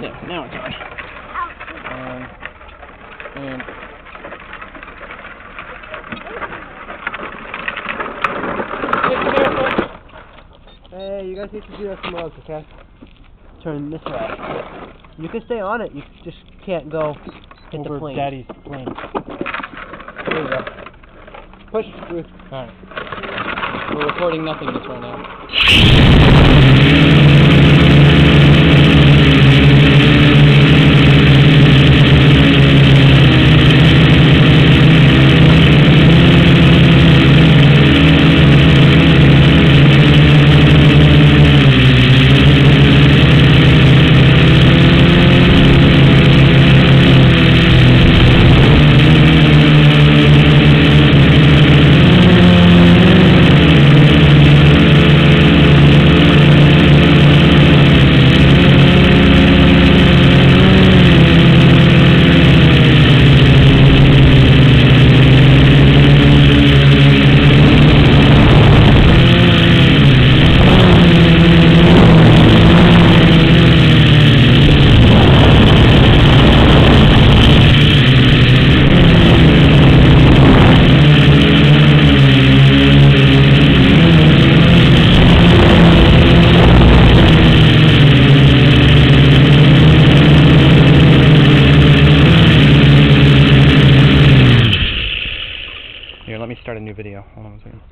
Yeah, now it's on. Um, and Hey, you guys need to do that somewhere else, okay? turn this way. You can stay on it. You just can't go hit the Over plane. Daddy's plane. There you go. Push, Ruth. Alright. We're recording nothing nothingness right now. Let me start a new video. Hold on a second.